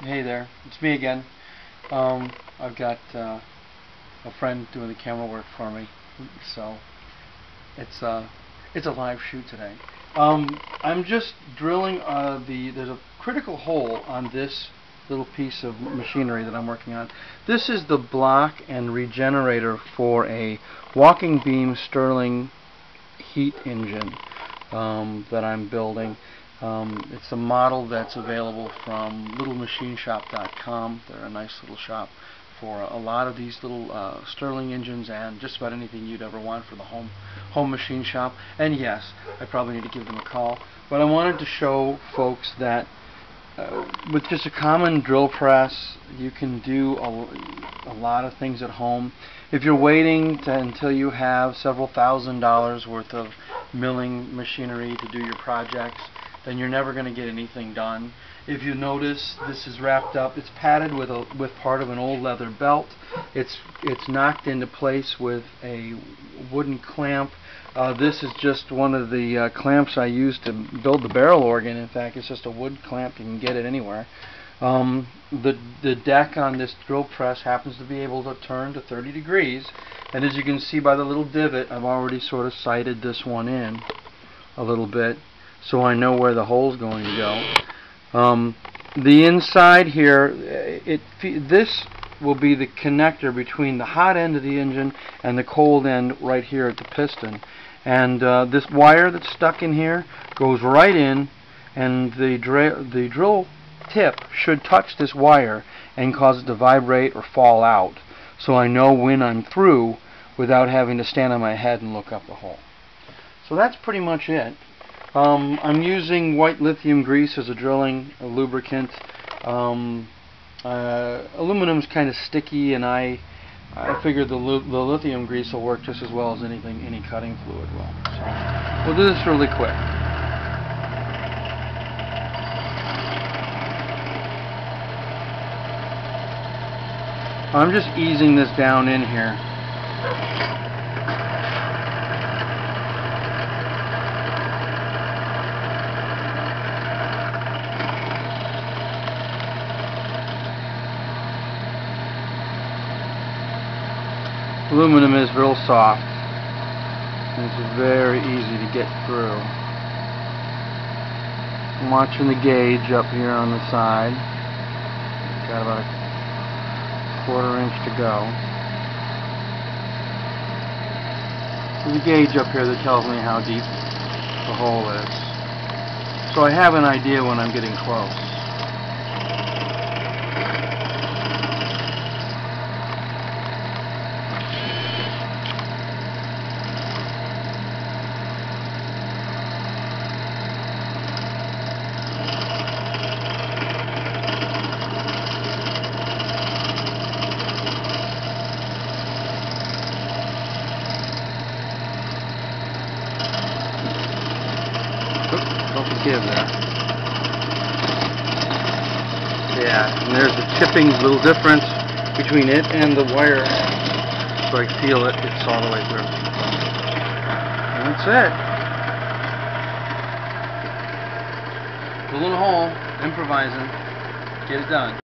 Hey there, it's me again. Um, I've got uh, a friend doing the camera work for me, so it's uh, it's a live shoot today. Um, I'm just drilling uh, the. There's a critical hole on this little piece of machinery that I'm working on. This is the block and regenerator for a walking beam Stirling heat engine um, that I'm building. Um, it's a model that's available from littlemachineshop.com. They're a nice little shop for a lot of these little uh, Stirling engines and just about anything you'd ever want for the home home machine shop. And yes, I probably need to give them a call. But I wanted to show folks that uh, with just a common drill press, you can do a, a lot of things at home. If you're waiting to, until you have several thousand dollars worth of milling machinery to do your projects, then you're never going to get anything done. If you notice, this is wrapped up. It's padded with a with part of an old leather belt. It's it's knocked into place with a wooden clamp. Uh, this is just one of the uh, clamps I use to build the barrel organ. In fact, it's just a wood clamp. You can get it anywhere. Um, the the deck on this drill press happens to be able to turn to 30 degrees, and as you can see by the little divot, I've already sort of sighted this one in a little bit so I know where the hole is going to go. Um, the inside here, it this will be the connector between the hot end of the engine and the cold end right here at the piston. And uh, this wire that's stuck in here goes right in, and the, dr the drill tip should touch this wire and cause it to vibrate or fall out. So I know when I'm through without having to stand on my head and look up the hole. So that's pretty much it. Um, I'm using white lithium grease as a drilling a lubricant. Um, uh, aluminum is kind of sticky, and I I figured the, the lithium grease will work just as well as anything any cutting fluid will. So we'll do this really quick. I'm just easing this down in here. Aluminum is real soft and it's very easy to get through. I'm watching the gauge up here on the side. Got about a quarter inch to go. There's a gauge up here that tells me how deep the hole is. So I have an idea when I'm getting close. Don't forgive there. Yeah, and there's the chipping's little difference between it and the wire. So I feel it, it's all the way through. And that's it. In a hole, improvising, get it done.